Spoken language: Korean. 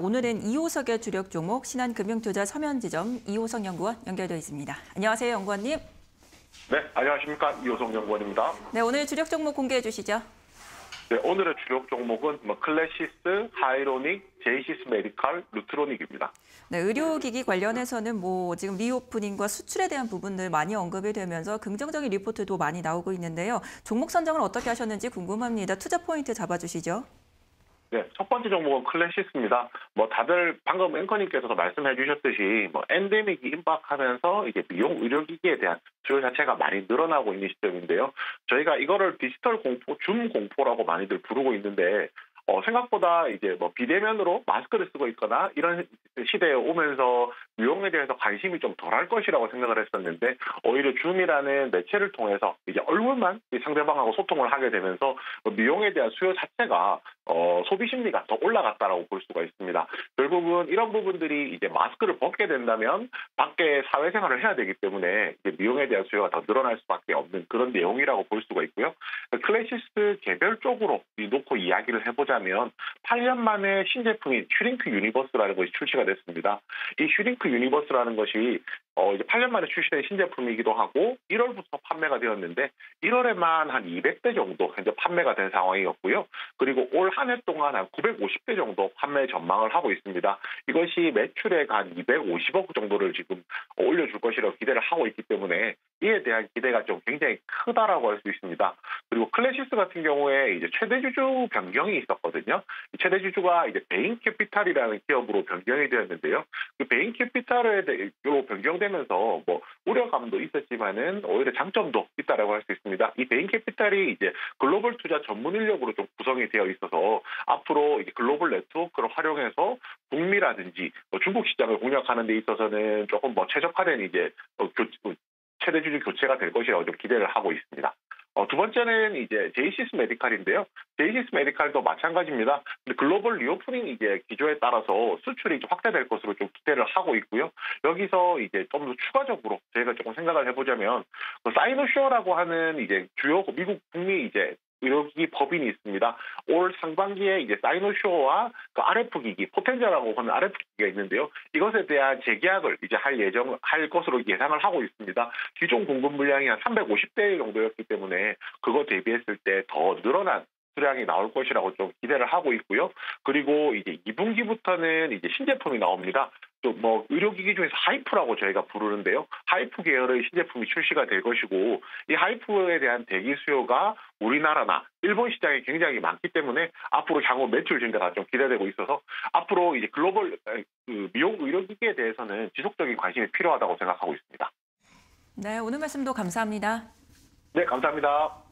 오늘은 이호석의 주력 종목 신한금융투자 서면지점 이호석 연구원 연결되어 있습니다. 안녕하세요, 연구원님. 네, 안녕하십니까. 이호석 연구원입니다. 네, 오늘 주력 종목 공개해 주시죠. 네, 오늘의 주력 종목은 뭐 클래시스, 하이로닉, 제이시스 메디칼, 루트로닉입니다. 네, 의료기기 관련해서는 뭐 지금 reopening과 수출에 대한 부분들 많이 언급이 되면서 긍정적인 리포트도 많이 나오고 있는데요. 종목 선정을 어떻게 하셨는지 궁금합니다. 투자 포인트 잡아주시죠. 네, 첫 번째 종목은 클래시스입니다. 뭐 다들 방금 앵커님께서도 말씀해 주셨듯이 뭐 엔데믹이 임박하면서 이제 미용 의료기기에 대한 수요 자체가 많이 늘어나고 있는 시점인데요. 저희가 이거를 디지털 공포, 줌 공포라고 많이들 부르고 있는데 어, 생각보다 이제 뭐 비대면으로 마스크를 쓰고 있거나 이런 시대에 오면서 미용에 대해서 관심이 좀 덜할 것이라고 생각을 했었는데 오히려 줌이라는 매체를 통해서 이제 얼굴만 상대방하고 소통을 하게 되면서 미용에 대한 수요 자체가 어, 소비 심리가 더 올라갔다라고 볼 수가 있습니다. 결국은 이런 부분들이 이제 마스크를 벗게 된다면 밖에 사회생활을 해야 되기 때문에 미용에 대한 수요가 더 늘어날 수밖에 없는 그런 내용이라고 볼 수가 있고요. 클래시스 개별적으로 놓고 이야기를 해보자면 8년 만에 신제품인 슈링크 유니버스라는 것이 출시가 됐습니다. 이 슈링크 유니버스라는 것이 어, 이제 8년 만에 출시된 신제품이기도 하고 1월부터 판매가 되었는데 1월에만 한 200대 정도 현재 판매가 된 상황이었고요. 그리고 올 한 해 동안 한 950대 정도 판매 전망을 하고 있습니다. 이것이 매출액 한 250억 정도를 지금 올려줄 것이라고 기대를 하고 있기 때문에 이에 대한 기대가 좀 굉장히 크다라고 할 수 있습니다. 그리고 클래시스 같은 경우에 이제 최대 주주 변경이 있었거든요. 최대 주주가 이제 베인 캐피탈이라는 기업으로 변경이 되었는데요. 그 베인 캐피탈로 변경되면서 뭐 우려감도 있었지만은 오히려 장점도 있다라고 할 수 있습니다. 이 베인 캐피탈이 이제 글로벌 투자 전문 인력으로 좀 구성이 되어 있어서 앞으로 이제 글로벌 네트워크를 활용해서 북미라든지 뭐 중국 시장을 공략하는 데 있어서는 조금 뭐 최적화된 이제 어, 최대 주주 교체가 될 것이라고 좀 기대를 하고 있습니다. 어, 두 번째는 이제 제이시스 메디칼인데요. 제이시스 메디칼도 마찬가지입니다. 근데 글로벌 reopening 이제 기조에 따라서 수출이 확대될 것으로 좀 기대를 하고 있고요. 여기서 이제 좀 더 추가적으로 저희가 조금 생각을 해보자면 그 사이노쇼라고 하는 이제 주요 미국 북미 이제 의료기기 법인이 있습니다. 올 상반기에 이제 사이노쇼와 그 RF기기, 포텐자라고 하는 RF기기가 있는데요. 이것에 대한 재계약을 이제 할 예정, 할 것으로 예상을 하고 있습니다. 기존 공급 물량이 한 350대 정도였기 때문에 그거 대비했을 때 더 늘어난 수량이 나올 것이라고 좀 기대를 하고 있고요. 그리고 이제 2분기부터는 이제 신제품이 나옵니다. 또뭐 의료기기 중에서 하이프라고 저희가 부르는데요. 하이프 계열의 신제품이 출시가 될 것이고 이 하이프에 대한 대기 수요가 우리나라나 일본 시장에 굉장히 많기 때문에 앞으로 향후 매출 증가가 좀 기대되고 있어서 앞으로 이제 글로벌 그 미용 의료기기에 대해서는 지속적인 관심이 필요하다고 생각하고 있습니다. 네, 오늘 말씀도 감사합니다. 네, 감사합니다.